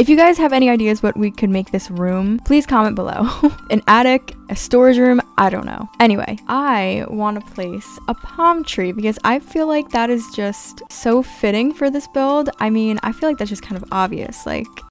If you guys have any ideas what we could make this room, please comment below. An attic, a storage room, I don't know. Anyway, I want to place a palm tree because I feel like that is just so fitting for this build. I mean, I feel like that's just kind of obvious. Like,